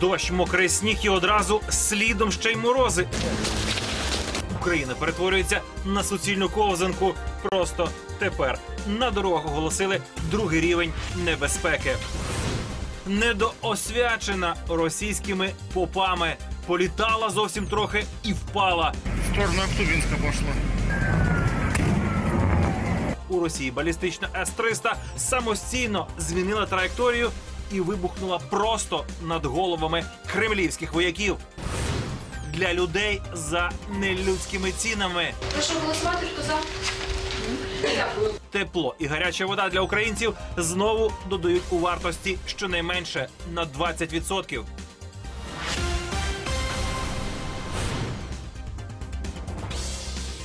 Дощ, мокрий сніг і одразу слідом ще й морози. Україна перетворюється на суцільну ковзанку. Просто тепер на дорогах оголосили другий рівень небезпеки. Недоосвячена російськими попами. Політала зовсім трохи і впала. В сторону пошла. У Росії балістична С-300 самостійно змінила траєкторію і вибухнула просто над головами кремлівських вояків. Для людей за нелюдськими цінами. Прошу голосувати, хто за? Тепло і гаряча вода для українців знову додають у вартості щонайменше на 20%. –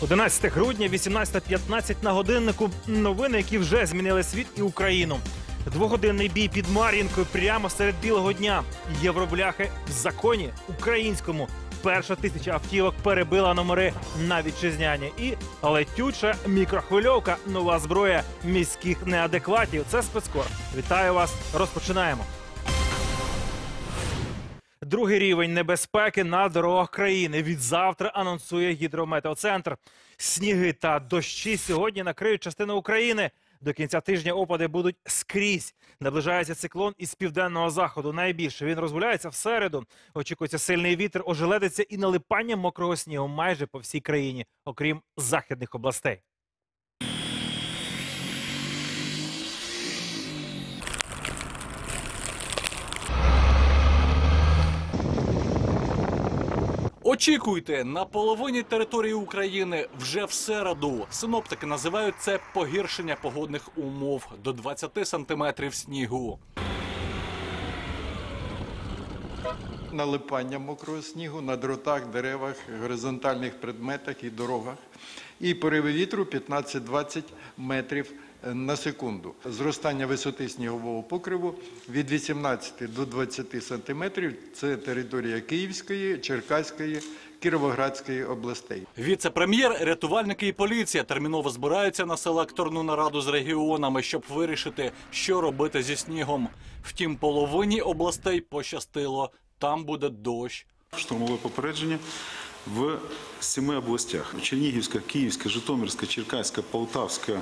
11 грудня, 18.15 на годиннику. Новини, які вже змінили світ і Україну. Двогодинний бій під Мар'їнкою прямо серед білого дня. Євробляхи в законі українському. Перша тисяча автівок перебила номери на вітчизняні. І летюча мікрохвильовка. Нова зброя міських неадекватів. Це спецкор. Вітаю вас. Розпочинаємо. Другий рівень небезпеки на дорогах країни. Від завтра анонсує гідрометеоцентр. Сніги та дощі сьогодні накриють частину України. До кінця тижня опади будуть скрізь. Наближається циклон із південного заходу. Найбільше він розгуляється в середу. Очікується сильний вітер, ожеледиться і налипання мокрого снігу майже по всій країні, окрім західних областей. Очікуйте на половині території України вже в середу. Синоптики називають це погіршення погодних умов до 20 сантиметрів снігу. налипання мокрого снігу на дротах, деревах, горизонтальних предметах і дорогах. І пориви вітру 15-20 метрів на секунду. Зростання висоти снігового покриву від 18 до 20 сантиметрів. Це територія Київської, Черкаської, Кіровоградської областей. Віце-прем'єр, рятувальники і поліція терміново збираються на селекторну нараду з регіонами, щоб вирішити, що робити зі снігом. Втім, половині областей пощастило. Там буде дощ. Штурмове попередження в семи областях: Чернігівська, Київська, Житомирська, Черкаська, Полтавська,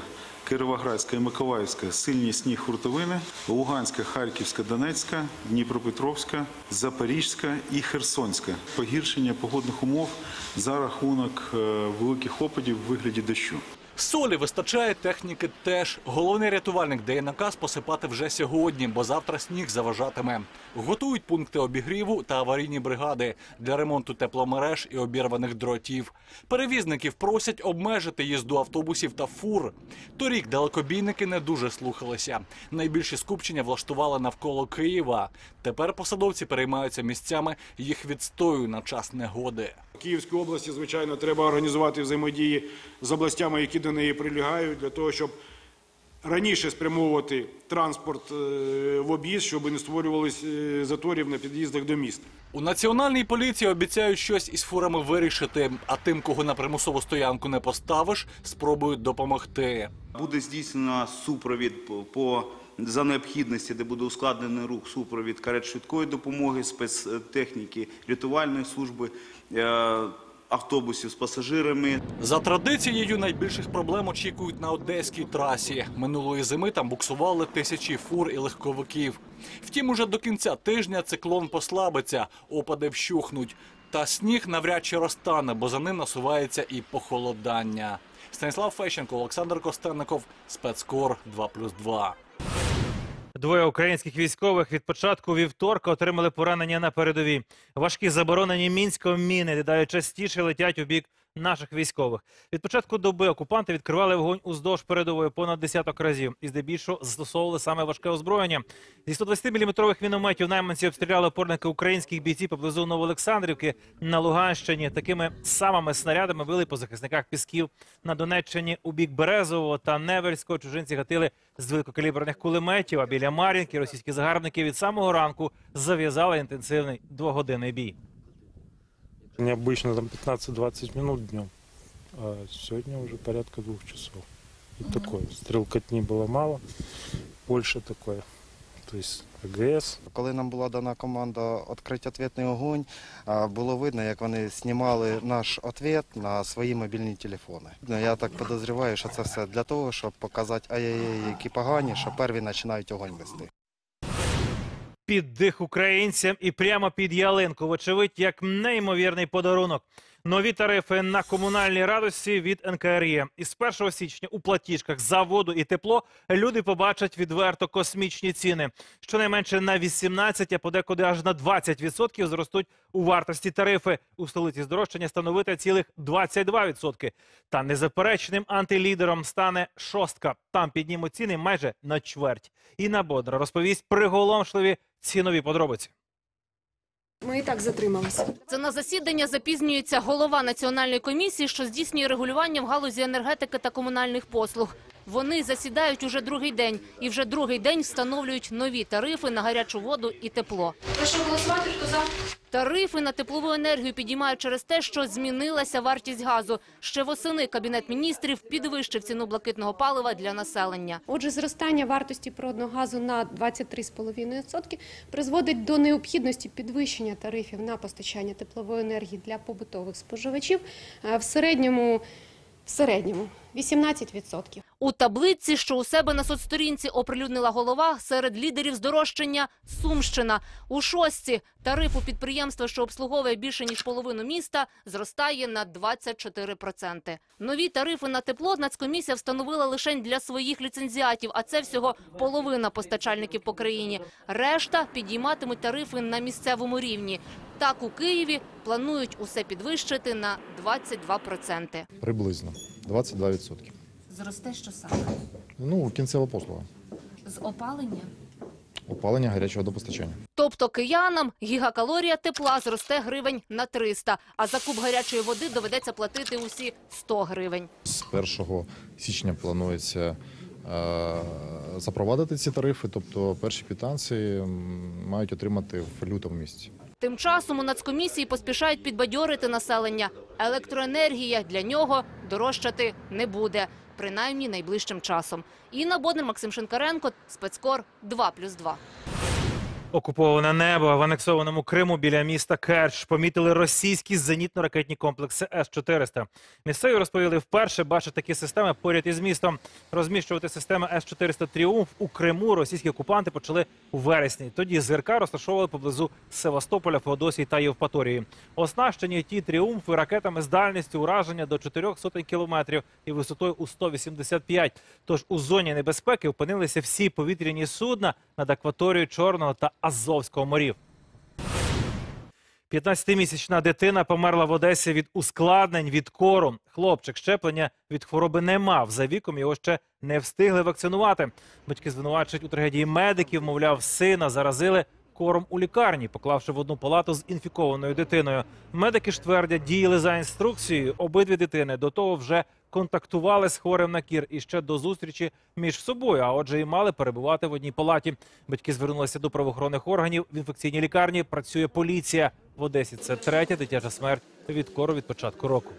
Кіровоградська і Миколаївська сильні сніг хуртовини, Луганська, Харківська, Донецька, Дніпропетровська, Запорізька і Херсонська. Погіршення погодних умов за рахунок е, великих опадів в вигляді дощу. Солі вистачає, техніки теж. Головний рятувальник дає наказ посипати вже сьогодні, бо завтра сніг заважатиме. Готують пункти обігріву та аварійні бригади для ремонту тепломереж і обірваних дротів. Перевізників просять обмежити їзду автобусів та фур. Торік далекобійники не дуже слухалися. Найбільші скупчення влаштували навколо Києва. Тепер посадовці переймаються місцями їх відстою на час негоди. Київській області, звичайно, треба організувати взаємодії з областями, які до неї прилягають, для того, щоб раніше спрямовувати транспорт е, в об'їзд, щоб не створювалися е, заторів на під'їздах до міста. У національній поліції обіцяють щось із фурами вирішити, а тим, кого на примусову стоянку не поставиш, спробують допомогти. Буде здійснено супровід по, по за необхідності, де буде ускладнений рух, супровід карет швидкої допомоги, спецтехніки, рятувальної служби, е, автобусів з пасажирами. За традицією найбільших проблем очікують на одеській трасі. Минулої зими там буксували тисячі фур і легковиків. Втім, уже до кінця тижня циклон послабиться, опади вщухнуть. Та сніг навряд чи розтане, бо за ним насувається і похолодання. Станіслав Фещенко, Олександр Костенников, спецкор 2+,2. Двоє українських військових від початку вівторка отримали поранення на передовій. Важкі заборонені мінськом міни дедалі частіше летять у бік наших військових. Від початку доби окупанти відкривали вогонь уздовж передової понад десяток разів і здебільшого застосовували саме важке озброєння. Зі 120-мм мінометів найманці обстріляли опорники українських бійців поблизу Новоолександрівки на Луганщині. Такими самими снарядами били по захисниках пісків на Донеччині у бік Березового та Невельського. Чужинці гатили з великокаліберних кулеметів. А біля Мар'їнки російські загарбники від самого ранку зав'язали інтенсивний двогодинний бій. Необычно там 15-20 минут днем, а сегодня уже порядка двух часов. И такое, стрелкотни было мало, больше такое то есть АГС. Коли нам була дана команда відкрити ответний огонь, було видно, як вони знімали наш ответ на свої мобільні телефони. Ну, Я так підозрюваю, що це все для того, щоб показати ай-яй-яй, які погані, що перві починають огонь вести. Під дих українцям і прямо під ялинку, вочевидь, як неймовірний подарунок. Нові тарифи на комунальній радості від НКРЄ. Із 1 січня у платіжках за воду і тепло люди побачать відверто космічні ціни. Щонайменше на 18, а подекуди аж на 20% зростуть у вартості тарифи. У столиці здорожчання становити цілих 22%. Та незаперечним антилідером стане шостка. Там піднімуть ціни майже на чверть. Інна Бодра розповість приголомшливі цінові подробиці. Ми і так затрималися. Це на засідання запізнюється голова національної комісії, що здійснює регулювання в галузі енергетики та комунальних послуг. Вони засідають уже другий день і вже другий день встановлюють нові тарифи на гарячу воду і тепло. Прошу голосувати, хто за? Тарифи на теплову енергію підіймають через те, що змінилася вартість газу. Ще восени кабінет міністрів підвищив ціну блакитного палива для населення. Отже, зростання вартості природного газу на 23,5% призводить до необхідності підвищення тарифів на постачання теплової енергії для побутових споживачів е, в середньому, в середньому 18%. У таблиці, що у себе на соцсторінці оприлюднила голова, серед лідерів здорожчання – Сумщина. У шостці тариф у підприємства, що обслуговує більше ніж половину міста, зростає на 24%. Нові тарифи на тепло Нацкомісія встановила лише для своїх ліцензіатів, а це всього половина постачальників по країні. Решта підійматимуть тарифи на місцевому рівні. Так у Києві планують усе підвищити на 22%. Приблизно 22%. Зросте що саме? Ну, кінцева послуга. З опалення? Опалення гарячого водопостачання. Тобто киянам гігакалорія тепла зросте гривень на 300, а за куб гарячої води доведеться платити усі 100 гривень. З 1 січня планується е, запровадити ці тарифи, тобто перші квитанці мають отримати в лютому місяці. Тим часом у нацкомісії поспішають підбадьорити населення. Електроенергія для нього дорожчати не буде, принаймні найближчим часом. Інна Боднер, Максим Шинкаренко, спецкор 2+,2. Окуповане небо в анексованому Криму біля міста Керч помітили російські зенітно-ракетні комплекси С-400. Місцеві розповіли, вперше бачать такі системи поряд із містом. Розміщувати системи С-400 «Тріумф» у Криму російські окупанти почали у вересні. Тоді ЗРК розташовували поблизу Севастополя, Феодосії та Євпаторії. Оснащені ті «Тріумфи» ракетами з дальністю ураження до 4 сотень кілометрів і висотою у 185. Тож у зоні небезпеки опинилися всі повітряні судна над акваторією Чорного та Азовського морів. 15-місячна дитина померла в Одесі від ускладнень від кору. Хлопчик щеплення від хвороби не мав. За віком його ще не встигли вакцинувати. Батьки звинувачують у трагедії медиків. Мовляв, сина заразили кором у лікарні, поклавши в одну палату з інфікованою дитиною. Медики ж твердять, діяли за інструкцією. Обидві дитини до того вже контактували з хворим на кір і ще до зустрічі між собою. А отже, і мали перебувати в одній палаті. Батьки звернулися до правоохоронних органів. В інфекційній лікарні працює поліція в Одесі. Це третя дитяча смерть від кору від початку року.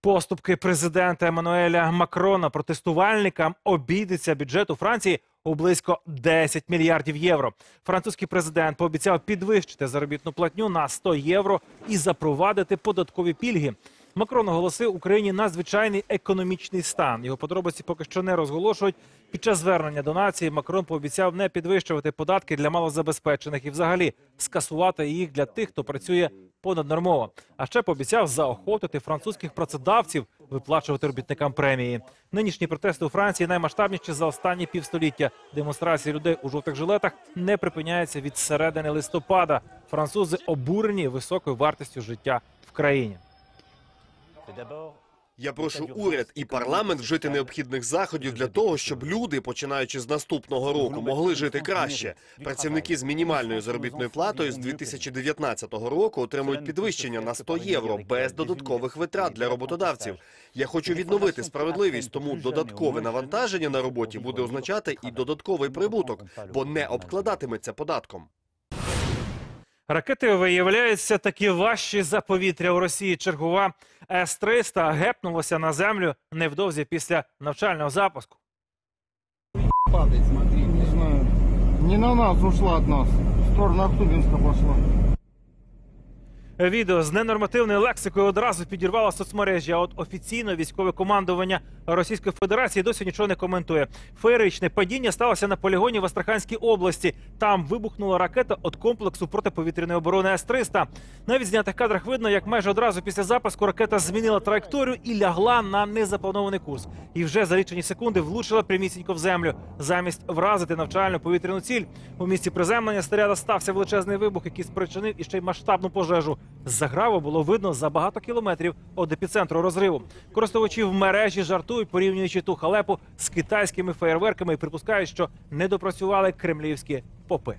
Поступки президента Еммануеля Макрона протестувальникам обійдеться бюджет у Франції у близько 10 мільярдів євро. Французький президент пообіцяв підвищити заробітну платню на 100 євро і запровадити податкові пільги. Макрон оголосив Україні надзвичайний економічний стан. Його подробиці поки що не розголошують. Під час звернення до нації Макрон пообіцяв не підвищувати податки для малозабезпечених і взагалі скасувати їх для тих, хто працює понаднормово. А ще пообіцяв заохотити французьких працедавців виплачувати робітникам премії. Нинішні протести у Франції наймасштабніші за останні півстоліття. Демонстрації людей у жовтих жилетах не припиняються від середини листопада. Французи обурені високою вартістю життя в країні. Я прошу уряд і парламент вжити необхідних заходів для того, щоб люди, починаючи з наступного року, могли жити краще. Працівники з мінімальною заробітною платою з 2019 року отримують підвищення на 100 євро без додаткових витрат для роботодавців. Я хочу відновити справедливість, тому додаткове навантаження на роботі буде означати і додатковий прибуток, бо не обкладатиметься податком. Ракети виявляються такі важчі за повітря у Росії. Чергова С-300 гепнулася на землю невдовзі після навчального запуску. Падать, смотри, не знаю. Не на нас ушла от нас. В сторону Ахтубинска пошла. Відео з ненормативною лексикою одразу підірвало соцмережі. А от офіційно військове командування Російської Федерації досі нічого не коментує. Феєричне падіння сталося на полігоні в Астраханській області. Там вибухнула ракета від комплексу протиповітряної оборони С-300. Навіть в знятих кадрах видно, як майже одразу після запуску ракета змінила траєкторію і лягла на незапланований курс. І вже за лічені секунди влучила прямісінько в землю. Замість вразити навчальну повітряну ціль у місці приземлення снаряда стався величезний вибух, який спричинив іще й масштабну пожежу. З-за граву було видно за багато кілометрів від епіцентру розриву. Користувачі в мережі жартують, порівнюючи ту халепу з китайськими феєрверками і припускають, що не допрацювали кремлівські попи.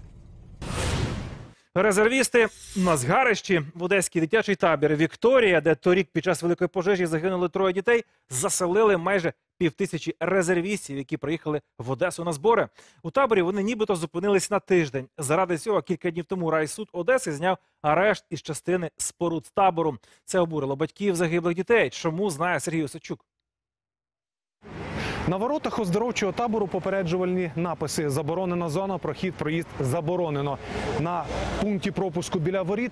Резервісти на згарищі в одеський дитячий табір Вікторія, де торік під час великої пожежі загинули троє дітей, заселили майже півтисячі резервістів, які приїхали в Одесу на збори. У таборі вони нібито зупинились на тиждень. Заради цього кілька днів тому райсуд Одеси зняв арешт із частини споруд табору. Це обурило батьків загиблих дітей. Чому знає Сергій Осадчук? На воротах оздоровчого табору попереджувальні написи Заборонена зона, прохід, проїзд заборонено. На пункті пропуску біля воріт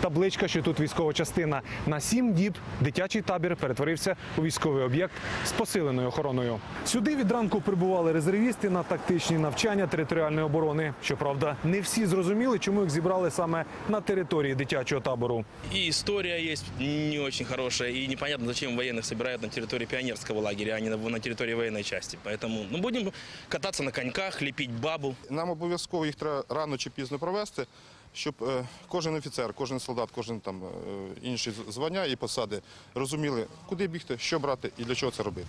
табличка, що тут військова частина. На сім діб дитячий табір перетворився у військовий об'єкт з посиленою охороною. Сюди від ранку прибували резервісти на тактичні навчання територіальної оборони. Щоправда, не всі зрозуміли, чому їх зібрали саме на території дитячого табору. И история есть не очень хорошая, и непонятно, зачем военных собирают на территории пионерского лагеря, а не на, на территории военной части. Поэтому ну, будемо кататися на коньках, ліпити бабу. Нам обов'язково їх треба рано чи пізно провести, щоб е, кожен офіцер, кожен солдат, кожен там е, інші звання і посади розуміли, куди бігти, що брати і для чого це робити.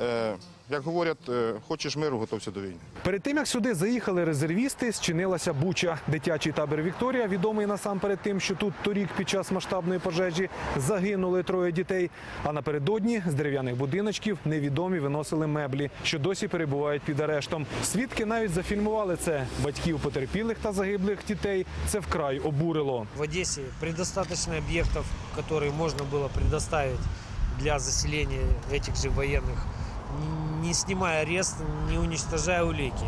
Е, Як говорять, хочеш миру, готовся до війни. Перед тим як сюди заїхали резервісти, зчинилася буча. Дитячий табір Вікторія, відомий насамперед тим, що тут торік під час масштабної пожежі загинули троє дітей. А напередодні з дерев'яних будиночків невідомі виносили меблі, що досі перебувають під арештом. Свідки навіть зафільмували це. Батьків потерпілих та загиблих дітей це вкрай обурило. В Одессе предостаточно объектов, которые можно было предоставить для заселения этих же военных, не снимая арест, не уничтожая улики.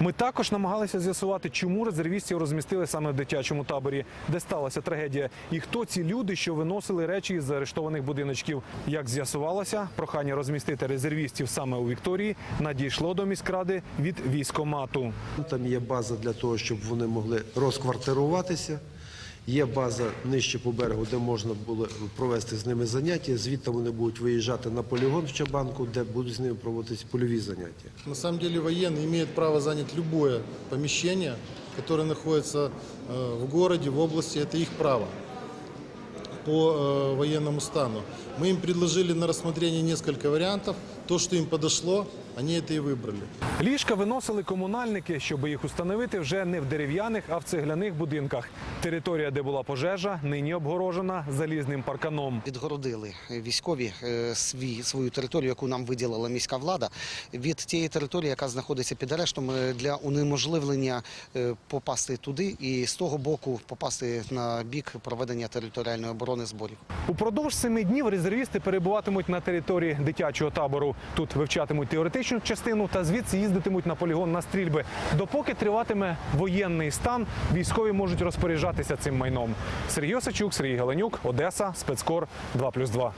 Ми також намагалися з'ясувати, чому резервістів розмістили саме в дитячому таборі, де сталася трагедія, і хто ці люди, що виносили речі із заарештованих будиночків. Як з'ясувалося, прохання розмістити резервістів саме у Вікторії надійшло до міськради від військомату. Там є база для того, щоб вони могли розквартируватися. Є база нижче по берегу, де можна було провести з ними заняття. Звідти вони будуть виїжджати на полігон в Чабанку, де будуть з ними проводитися польові заняття. На самом деле военные имеют право занять любое помещение, которое находится э, в городе, в области. Это их право по э, военному стану. Мы им предложили на рассмотрение несколько вариантов. То, что им подошло, они это и выбрали. Ліжка виносили комунальники, щоб їх установити вже не в дерев'яних, а в цегляних будинках. Територія, де була пожежа, нині обгорожена залізним парканом. Відгородили військові е, свій, свою територію, яку нам виділила міська влада, від тієї території, яка знаходиться під арештом, е, для унеможливлення е, попасти туди і з того боку попасти на бік проведення територіальної оборони зборів. Упродовж семи днів резервісти перебуватимуть на території дитячого табору. Тут вивчатимуть теоретичну частину та звідси їздитимуть на полігон на стрільби. Допоки триватиме воєнний стан, військові можуть розпоряджатися цим майном. Сергій Осачук, Сергій Галенюк, Одеса, спецкор 2+,2.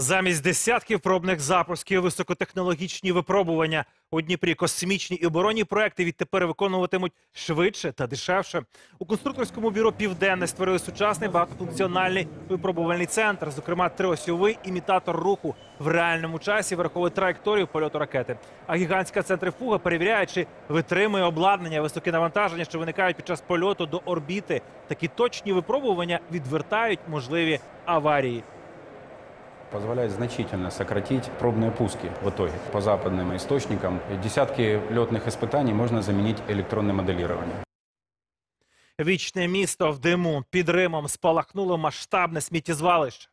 Замість десятків пробних запусків високотехнологічні випробування у Дніпрі космічні і оборонні проекти відтепер виконуватимуть швидше та дешевше. У конструкторському бюро Південне створили сучасний багатофункціональний випробувальний центр, зокрема триосьовий імітатор руху в реальному часі враховує траєкторію польоту ракети. А гігантська центрифуга перевіряє, чи витримує обладнання високі навантаження, що виникають під час польоту до орбіти. Такі точні випробування відвертають можливі аварії позволяет значительно сократить пробные пуски в итоге. По западным источникам десятки летных испытаний можно заменить электронным моделированием. Вічне місто в диму під Римом спалахнуло масштабне сміттєзвалище.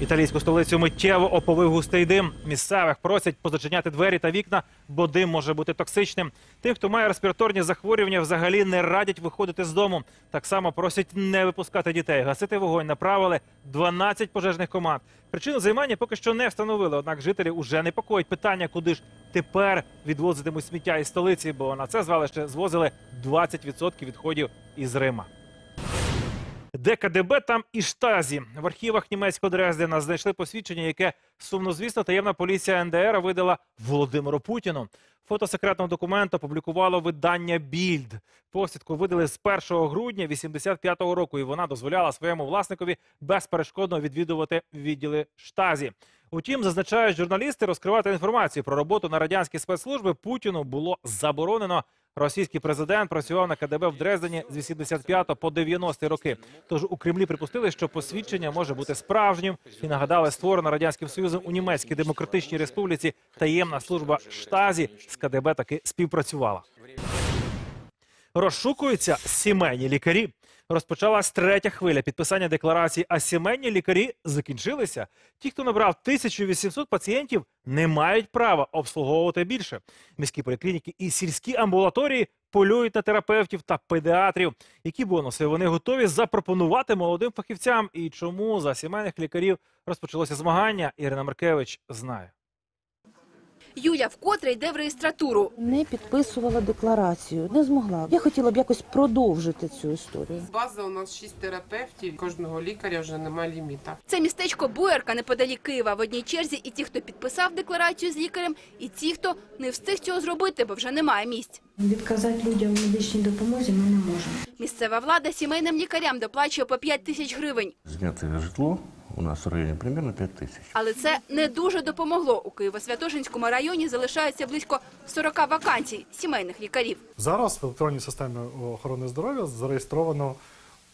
Італійську столицю миттєво оповив густий дим. Місцевих просять позачиняти двері та вікна, бо дим може бути токсичним. Тим, хто має респіраторні захворювання, взагалі не радять виходити з дому. Так само просять не випускати дітей. Гасити вогонь направили 12 пожежних команд. Причину займання поки що не встановили. Однак жителі уже непокоїть питання, куди ж тепер відвозитимуть сміття із столиці, бо на це звалище звозили 20% відходів із Рима. Де там і штазі. В архівах німецького Дрездена знайшли посвідчення, яке сумнозвісно таємна поліція НДР видала Володимиру Путіну. Фото секретного документу опублікувало видання Більд. Посвідку видали з 1 грудня 85-го року, і вона дозволяла своєму власникові безперешкодно відвідувати відділи штазі. Утім, зазначають журналісти, розкривати інформацію про роботу на радянські спецслужби Путіну було заборонено. Російський президент працював на КДБ в Дрездені з 85 по 90 роки. Тож у Кремлі припустили, що посвідчення може бути справжнім і нагадали, створена радянським союзом у німецькій демократичній республіці таємна служба штазі з КДБ таки співпрацювала. Розшукуються сімейні лікарі. Розпочалась третя хвиля підписання декларації, а сімейні лікарі закінчилися. Ті, хто набрав 1800 пацієнтів, не мають права обслуговувати більше. Міські поліклініки і сільські амбулаторії полюють на терапевтів та педіатрів. Які бонуси вони готові запропонувати молодим фахівцям? І чому за сімейних лікарів розпочалося змагання? Ірина Маркевич знає. Юля вкотре йде в реєстратуру. Не підписувала декларацію, не змогла. Я хотіла б якось продовжити цю історію. База у нас шість терапевтів, кожного лікаря вже немає ліміта. Це містечко Буерка неподалік Києва. В одній черзі і ті, хто підписав декларацію з лікарем, і ті, хто не встиг цього зробити, бо вже немає місць. Відказати людям в медичній допомозі ми не можемо. Місцева влада сімейним лікарям доплачує по 5 тисяч гривень. Зняти житло у нас в районі примерно 5 тисяч. Але це не дуже допомогло. У Києво-Святошинському районі залишається близько 40 вакансій сімейних лікарів. Зараз в електронній системі охорони здоров'я зареєстровано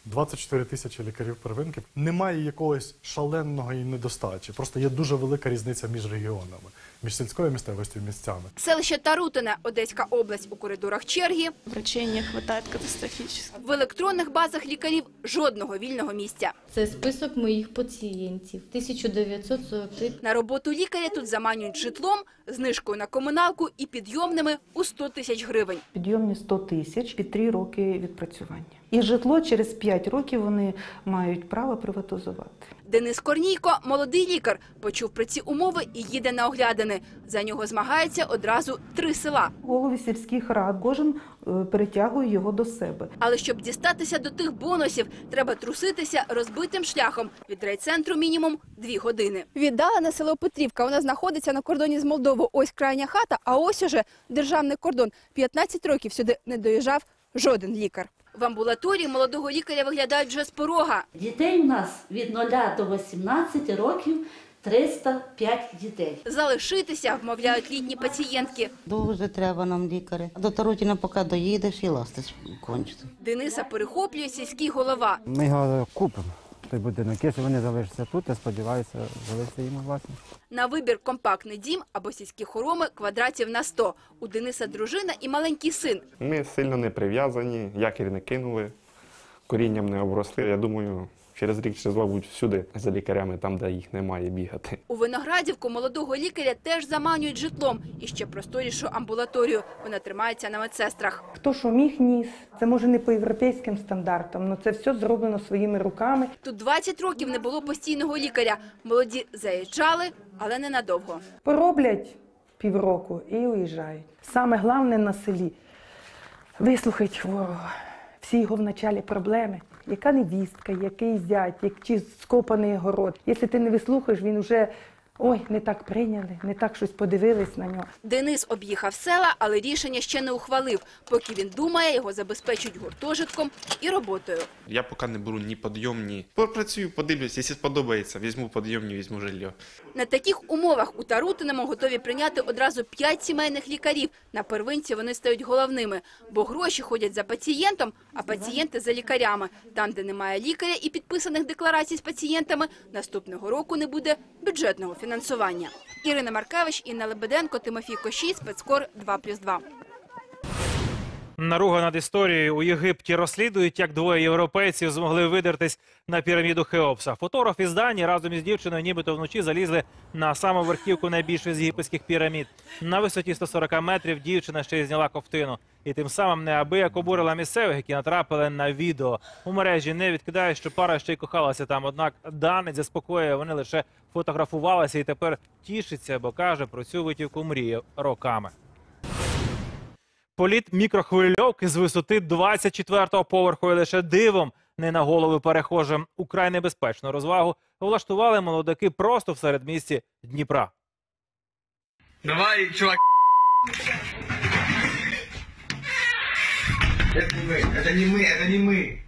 24 тисячі лікарів первинки. Немає якогось шаленого і недостачі. Просто є дуже велика різниця між регіонами, між сільською місцевістю і місцями. Селище Тарутине, Одеська область у коридорах черги. Врачей не хватает катастрофически. В електронних базах лікарів жодного вільного місця. Це список моїх пацієнтів. 1943 На роботу лікаря тут заманюють житлом, знижкою на комуналку і підйомними у 100 тисяч гривень. Підйомні 100 тисяч під 3 роки відпрацювання. І житло через 5 років вони мають право приватизувати. Денис Корнійко, молодий лікар, почув про ці умови і їде на оглядини. За нього змагається одразу три села. Голови сільських рад кожен е, перетягує його до себе. Але щоб дістатися до тих бонусів, треба труситися розбитим шляхом. Від райцентру мінімум дві години. Віддалене село Петрівка. Вона знаходиться на кордоні з Молдовою. Ось крайня хата, а ось уже державний кордон. 15 років сюди не доїжджав жоден лікар. В амбулаторії молодого лікаря виглядають вже з порога. Дітей у нас від 0 до 18 років 305 дітей. Залишитися, вмовляють літні пацієнтки. Дуже треба нам лікаря. До Тарутіна поки доїдеш і ластиш кончити. Дениса перехоплює сільський голова. Ми його купимо. Той будинок, якщо вони залишаться тут, я сподіваюся, залишиться їм власне. На вибір компактний дім або сільські хороми квадратів на 100. У Дениса дружина і маленький син. Ми сильно не прив'язані, якір не кинули, корінням не обросли. Я думаю, через рік чи два будуть всюди за лікарями, там, де їх немає бігати. У Виноградівку молодого лікаря теж заманюють житлом і ще просторішу амбулаторію. Вона тримається на медсестрах. Хто що міг ніс, це може не по європейським стандартам, але це все зроблено своїми руками. Тут 20 років не було постійного лікаря. Молоді заїжджали, але ненадовго. Пороблять півроку і уїжджають. Саме головне на селі вислухати ворога. Всі його в началі проблеми. Яка невістка, який зять, як чи скопаний город. Якщо ти не вислухаєш, він вже ой, не так прийняли, не так щось подивились на нього. Денис об'їхав села, але рішення ще не ухвалив. Поки він думає, його забезпечують гуртожитком і роботою. Я поки не беру ні підйомні. Попрацюю, подивлюсь, якщо сподобається, візьму підйомні, візьму жилье. На таких умовах у Тарутиному готові прийняти одразу п'ять сімейних лікарів. На первинці вони стають головними, бо гроші ходять за пацієнтом, а пацієнти за лікарями. Там, де немає лікаря і підписаних декларацій з пацієнтами, наступного року не буде бюджетного фінансування. Ірина Маркевич, Інна Лебеденко, Тимофій Кощій, спецкор 2+,2. Наруга над історією у Єгипті розслідують, як двоє європейців змогли видертись на піраміду Хеопса. Фотограф із Данії разом із дівчиною, нібито вночі залізли на саму верхівку найбільшої з єгипетських пірамід. На висоті 140 метрів дівчина ще й зняла ковтину. І тим самим неабияк обурила місцевих, які натрапили на відео. У мережі не відкидають, що пара ще й кохалася там. Однак данець заспокоює, вони лише фотографувалися і тепер тішиться, бо каже, про цю витівку мріє роками. Політ мікрохвильовки з висоти 24-го поверху і лише дивом не на голови перехожим. Украй небезпечну розвагу влаштували молодаки просто в середмісті Дніпра. Давай, чувак. Это не мы, это не мы, это не мы.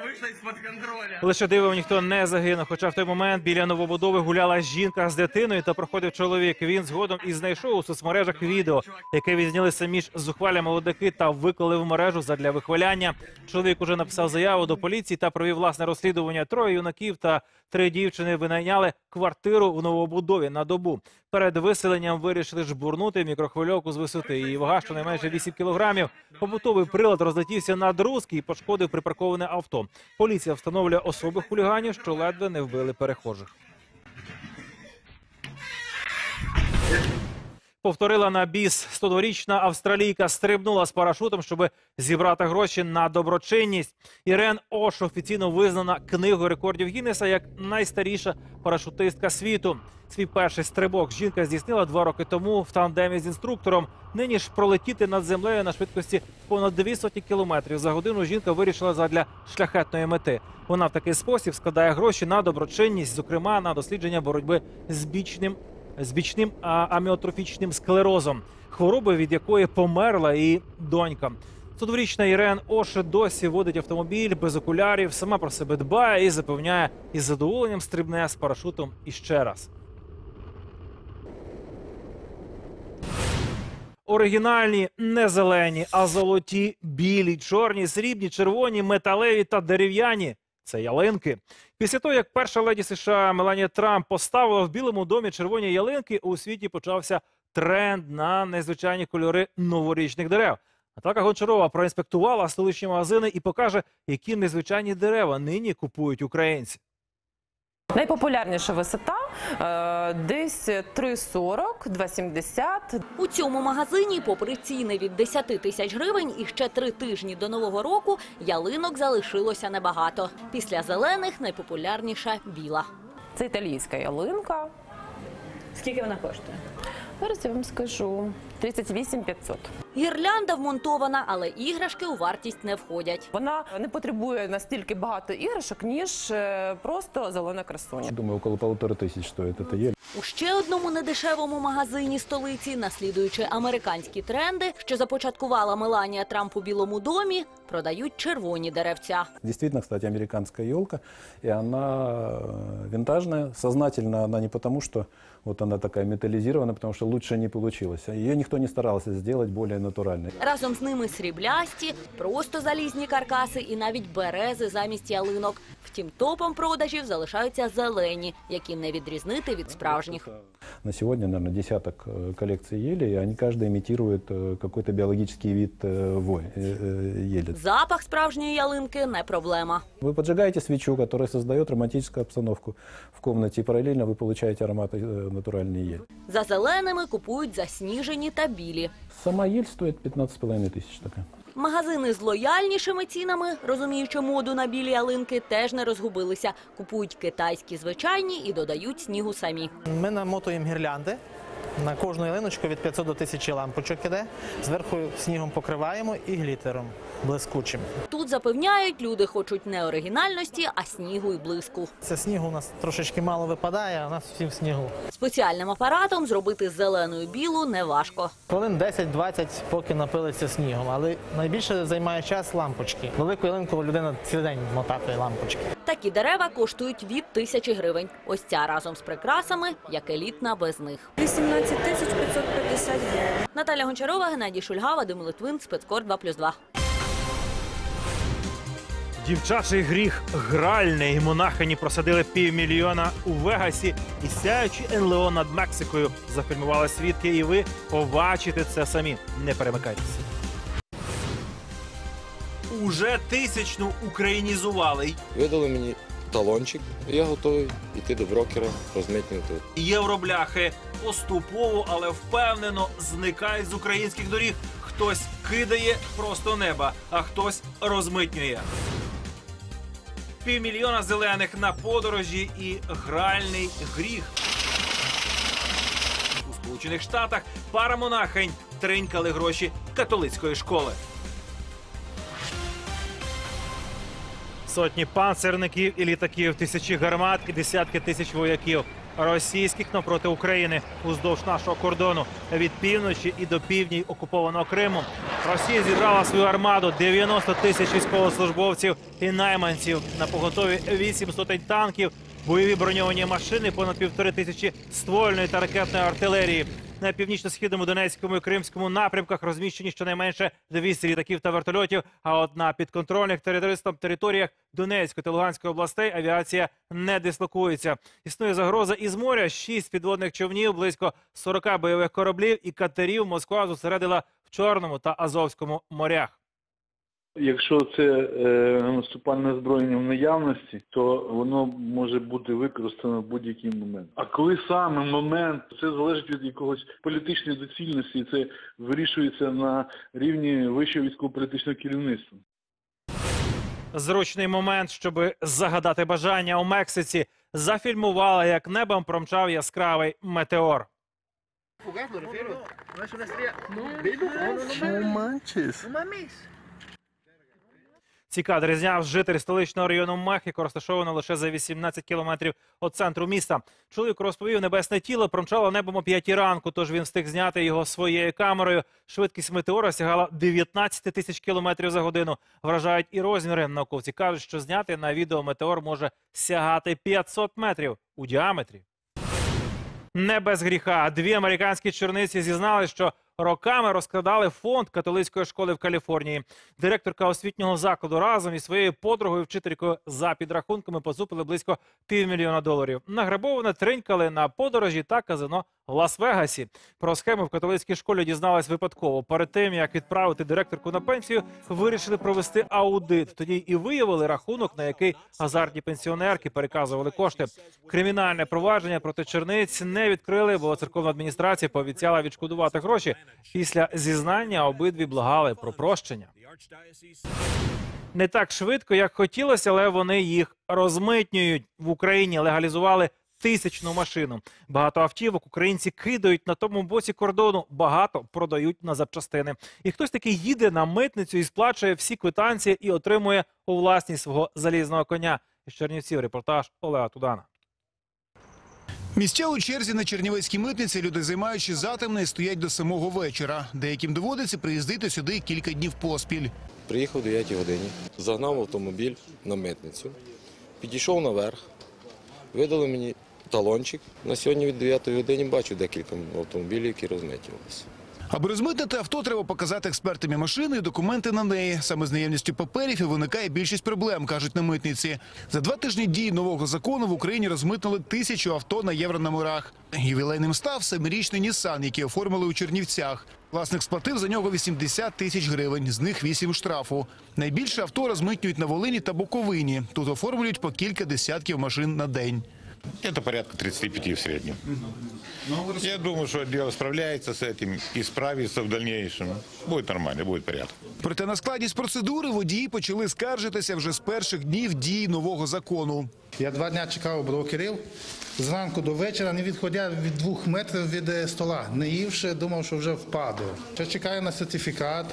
Когда вышла из-под контроля. Лише дивом ніхто не загинув. Хоча в той момент біля новобудови гуляла жінка з дитиною та проходив чоловік. Він згодом і знайшов у соцмережах відео, яке відзняли самі ж зухвалі молодики та виклали в мережу задля вихваляння. Чоловік уже написав заяву до поліції та провів власне розслідування. Троє юнаків та три дівчини винайняли квартиру в новобудові на добу. Перед виселенням вирішили жбурнути мікрохвильовку з висоти. Її вага щонайменше 8 кілограмів. Побутовий прилад розлетівся на друзки і пошкодив припарковане авто. Поліція встановлює особи хуліганів, що ледве не вбили перехожих. Повторила на біс 102-річна австралійка стрибнула з парашутом, щоб зібрати гроші на доброчинність. Ірен Ош офіційно визнана книгою рекордів Гіннеса як найстаріша парашутистка світу. Свій перший стрибок жінка здійснила два роки тому в тандемі з інструктором. Нині ж пролетіти над землею на швидкості понад дві сотні кілометрів за годину. Жінка вирішила задля шляхетної мети. Вона в такий спосіб складає гроші на доброчинність, зокрема на дослідження боротьби з бічним з бічним аміотрофічним склерозом, хвороби від якої померла і донька. 102-річна Ірен Оше досі водить автомобіль без окулярів, сама про себе дбає і запевняє, із задоволенням стрибне з парашутом іще раз. Оригінальні не зелені, а золоті, білі, чорні, срібні, червоні, металеві та дерев'яні. Це ялинки. Після того, як перша леді США Меланія Трамп поставила в Білому домі червоні ялинки, у світі почався тренд на незвичайні кольори новорічних дерев. Наталка Гончарова проінспектувала столичні магазини і покаже, які незвичайні дерева нині купують українці. Найпопулярніша висота е, десь 3,40, 2,70. У цьому магазині, попри ціни від 10 тисяч гривень і ще три тижні до нового року, ялинок залишилося небагато. Після зелених найпопулярніша біла. Це італійська ялинка. Скільки вона коштує? Зараз я вам скажу 38 500. Гірлянда вмонтована, але іграшки у вартість не входять. Вона не потребує настільки багато іграшок, ніж е, просто зелена красуня. Думаю, около полутора тысяч стоит эта ель. У ще одному недешевому магазині столиці, наслідуючи американські тренди, що започаткувала Меланія Трамп у Білому домі, продають червоні деревця. Действительно, кстати, американская елка, и она э, винтажная. Сознательно она не потому, что вот она такая металлизированная, потому что лучше не получилось. Ее никто не старался сделать более натуральной. Разом з ними сріблясті, просто залізні каркаси і навіть берези замість ялинок. Втім, топом продажів залишаються зелені, які не відрізнити від справжніх. На сегодня, наверное, десяток э, коллекций ели, и они каждый имитирует э, какой-то биологический вид э, вой, э, э, ели. Запах справжньої ялинки не проблема. Вы поджигаете свечу, которая создает романтическую обстановку в комнате, и параллельно вы получаете ароматы натуральной ели. За зеленими купують засніжені та білі. Сама ель стоит 15,5 тысяч такая. Магазини з лояльнішими цінами, розуміючи моду на білі ялинки, теж не розгубилися. Купують китайські звичайні і додають снігу самі. Ми намотуємо гірлянди. На кожну ялиночку від 500 до 1000 лампочок іде. Зверху снігом покриваємо і глітером блискучим. Тут запевняють, люди хочуть не оригінальності, а снігу і блиску. Це снігу у нас трошечки мало випадає, а у нас всі в снігу. Спеціальним апаратом зробити зелену і білу неважко. Хвилин 10-20, поки напилиться снігом, але найбільше займає час лампочки. Велику ялинку людина цілий день мотати лампочки. Такі дерева коштують від тисячі гривень. Ось ця разом з прикрасами, як елітна без них. 18 тисяч 550 гривень. Наталя Гончарова, Геннадій Шульга, Вадим Литвин, спецкор 2+,2. Дівчачий гріх гральний. Монахині просадили півмільйона у Вегасі і сяючи НЛО над Мексикою. Зафільмували свідки, і ви побачите це самі. Не перемикайтеся. уже тисячну українізували. Видали мені талончик, я готовий йти до брокера, розмитнювати. Євробляхи поступово, але впевнено зникають з українських доріг. Хтось кидає просто неба, а хтось розмитнює. Півмільйона зелених на подорожі і гральний гріх. У Сполучених Штатах пара монахинь тринькали гроші католицької школи. Сотні панцерників і літаків, тисячі гармат і десятки тисяч вояків російських навпроти України уздовж нашого кордону від півночі і до півдні окупованого Криму. Росія зібрала свою армаду 90 тисяч військовослужбовців і найманців на поготові 8 сотень танків, бойові броньовані машини, понад півтори тисячі ствольної та ракетної артилерії. На північно-східному Донецькому і Кримському напрямках розміщені щонайменше 200 літаків та вертольотів. А от на підконтрольних терористам територіях Донецької та Луганської областей авіація не дислокується. Існує загроза із моря. Шість підводних човнів, близько 40 бойових кораблів і катерів Москва зосередила в Чорному та Азовському морях. Якщо це е, наступальне озброєння в наявності, то воно може бути використано в будь-який момент. А коли саме момент, це залежить від якогось політичної доцільності, і це вирішується на рівні вищого військово-політичного керівництва. Зручний момент, щоб загадати бажання у Мексиці, зафільмували, як небом промчав яскравий метеор. Ці кадри зняв житель столичного району Мехіко, розташовано лише за 18 кілометрів від центру міста. Чоловік розповів, небесне тіло промчало небом о 5 ранку, тож він встиг зняти його своєю камерою. Швидкість метеора сягала 19 тисяч кілометрів за годину. Вражають і розміри. Науковці кажуть, що зняти на відео метеор може сягати 500 метрів у діаметрі. Не без гріха. Дві американські черниці зізнали, що роками розкрадали фонд католицької школи в Каліфорнії. Директорка освітнього закладу разом із своєю подругою вчителькою за підрахунками позупили близько півмільйона доларів. Награбоване тринькали на подорожі та казино Лас-Вегасі. Про схему в католицькій школі дізнались випадково. Перед тим як відправити директорку на пенсію, вирішили провести аудит. Тоді і виявили рахунок, на який азартні пенсіонерки переказували кошти. Кримінальне провадження проти черниць не відкрили, бо церковна адміністрація пообіцяла відшкодувати гроші. Після зізнання обидві благали про прощення. Не так швидко, як хотілося, але вони їх розмитнюють. В Україні легалізували тисячну машину. Багато автівок українці кидають на тому боці кордону, багато продають на запчастини. І хтось таки їде на митницю і сплачує всі квитанції і отримує у власність свого залізного коня. Із Чернівців репортаж Олега Тудана. Місця у черзі на Чернівецькій митниці люди займаючи затемне стоять до самого вечора. Деяким доводиться приїздити сюди кілька днів поспіль. Приїхав о 9 годині, загнав автомобіль на митницю, підійшов наверх, видали мені талончик. На сьогодні від 9 годині бачу декілька автомобілів, які розмитнювалися. Аби розмитнити авто, треба показати експертами машини і документи на неї. Саме з наявністю паперів і виникає більшість проблем, кажуть на митниці. За два тижні дії нового закону в Україні розмитнили тисячу авто на єврономерах. Ювілейним став семирічний Нісан, який оформили у Чернівцях. Власник сплатив за нього 80 тисяч гривень, з них 8 штрафу. Найбільше авто розмитнюють на Волині та Буковині. Тут оформлюють по кілька десятків машин на день. Это порядка 35 в среднем. Я думаю, что дело справляется с этим и справится в дальнейшем. Будет нормально, будет порядок. Проте на складність процедури водії почали скаржитися вже з перших днів дії нового закону. Я два дні чекав брокерів. Зранку до вечора, не відходя від двох метрів від е, стола. Не ївши, думав, що вже впаду. Ще чекаю на сертифікат,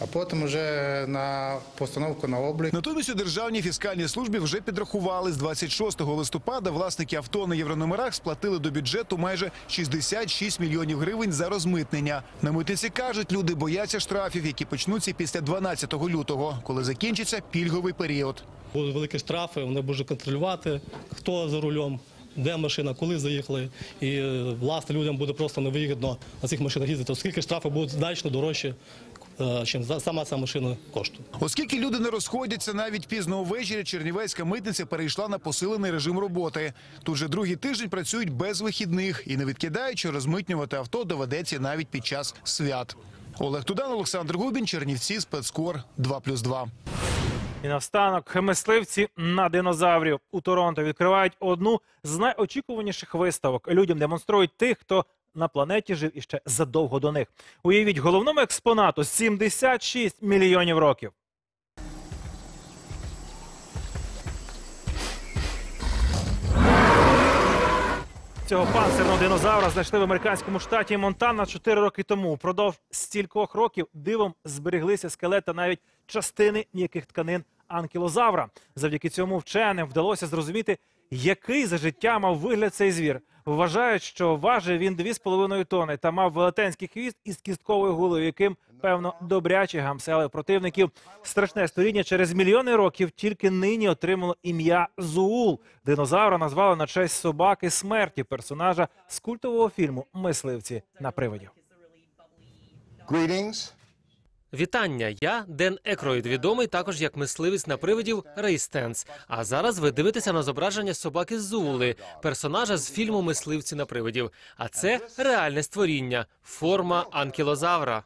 а потім вже на постановку на облік. Натомість у Державній фіскальній службі вже підрахували з 26 листопада власники авто на єврономерах сплатили до бюджету майже 66 мільйонів гривень за розмитнення. На митниці кажуть, люди бояться штрафів, які почнуться після 12 лютого, коли закінчиться пільговий період. Будуть великі штрафи, вони будуть контролювати, хто за рулем, де машина, коли заїхали. І власне людям буде просто невигідно на цих машинах їздити, оскільки штрафи будуть значно дорожчі, чим за- сама ця машина коштує. Оскільки люди не розходяться навіть пізно увечері, Чернівецька митниця перейшла на посилений режим роботи. Тут же другий тиждень працюють без вихідних і не відкидають, що розмитнювати авто доведеться навіть під час свят. Олег Тудан, Олександр Губін, Чернівці, спецкор 2+,2. І наостанок мисливці на динозаврів у Торонто відкривають одну з найочікуваніших виставок. Людям демонструють тих, хто на планеті жив іще задовго до них. Уявіть, головному експонату 76 мільйонів років. Цього панцирного динозавра знайшли в американському штаті Монтана 4 роки тому. Упродовж стількох років дивом збереглися скелет та навіть частини м'яких тканин анкілозавра. Завдяки цьому вченим вдалося зрозуміти, який за життя мав вигляд цей звір. Вважають, що важив він 2,5 тони та мав велетенський хвіст із кістковою гулею, яким певно добряче гамсели противників. Страшне створіння через мільйони років тільки нині отримало ім'я Зуул. Динозавра назвали на честь собаки смерті персонажа з культового фільму Мисливці на привидів. Вітання, я Ден Екроїд, відомий також як мисливець на привидів Рейстенс. А зараз ви дивитеся на зображення собаки Зули, персонажа з фільму Мисливці на привидів. А це реальне створіння, форма анкілозавра.